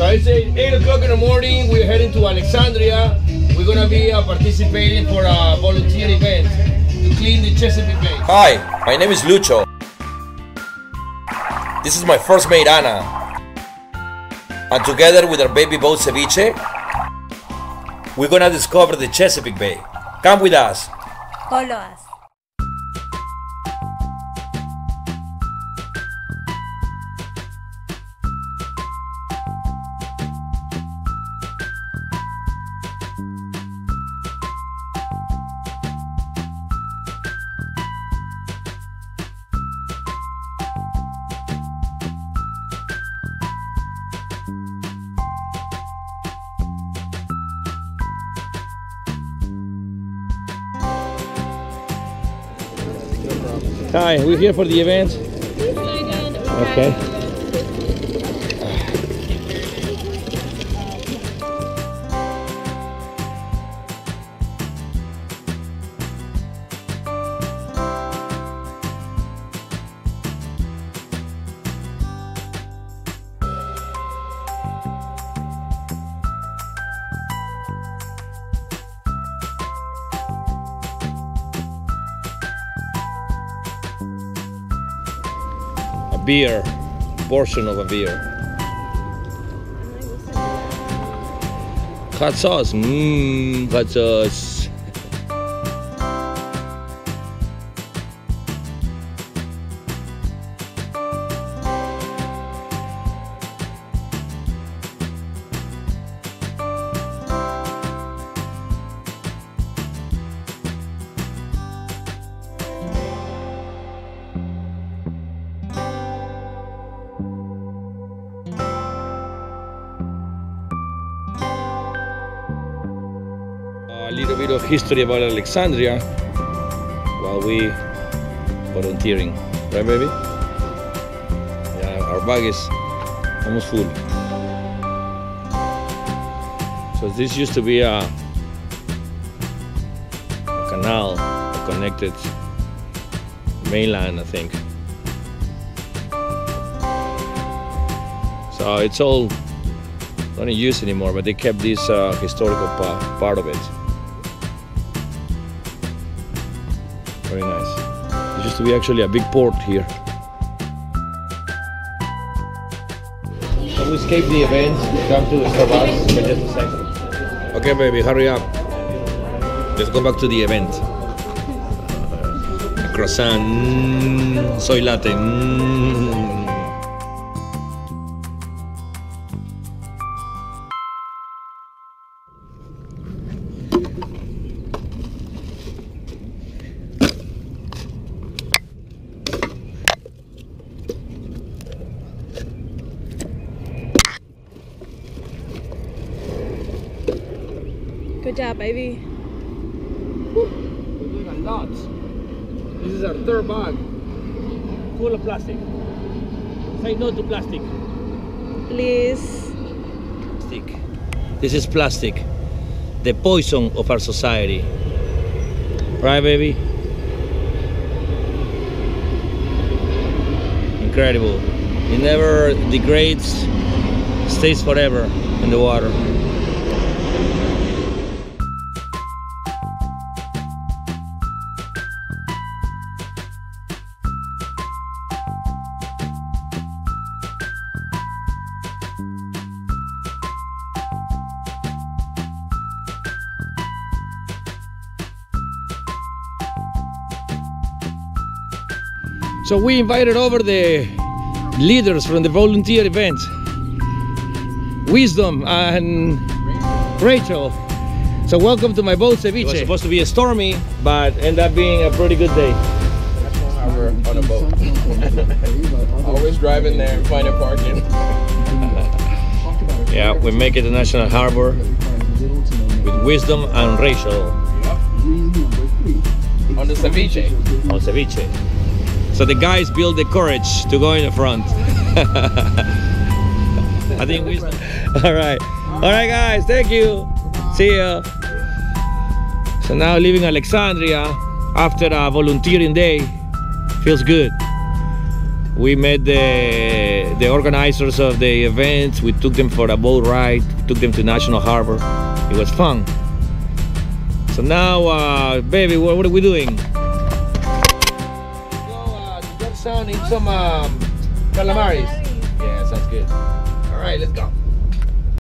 So it's 8, 8 o'clock in the morning. We're heading to Alexandria. We're gonna be uh, participating for a volunteer event to clean the Chesapeake Bay. Hi, my name is Lucho. This is my first mate Ana. And together with our baby boat Ceviche, we're gonna discover the Chesapeake Bay. Come with us. Follow us. Hi, we're here for the event. Okay. Beer, portion of a beer. Hot sauce, mmm, hot sauce. Bit of history about Alexandria while we volunteering, right, baby? Yeah, our bag is almost full. So this used to be a, a canal connected mainland, I think. So it's all not in use anymore, but they kept this uh, historical part of it. Very nice. It used to be actually a big port here. So we escape the event, come to the Starbucks for just a second. Okay, baby, hurry up. Let's go back to the event. Croissant, mm, soy latte. mm. Good job, baby. We're doing a lot. This is our third bag. Full of plastic. Say no to plastic. Please. Plastic. This is plastic. The poison of our society. Right, baby? Incredible. It never degrades, stays forever in the water. So we invited over the leaders from the volunteer event. Wisdom and Rachel. So welcome to my boat ceviche. It was supposed to be a stormy, but ended up being a pretty good day. Harbor on a boat. Always driving there and finding parking. Yeah, we make it to National Harbor with Wisdom and Rachel On the ceviche. on ceviche. So the guys build the courage to go in the front. I think we... All right. All right, guys. Thank you. See ya. So now leaving Alexandria after a volunteering day. Feels good. We met the, the organizers of the event. We took them for a boat ride. We took them to National Harbor. It was fun. So now, uh, baby, what, what are we doing? sound, eat some um, calamaris. Yeah, sounds good. All right, let's go.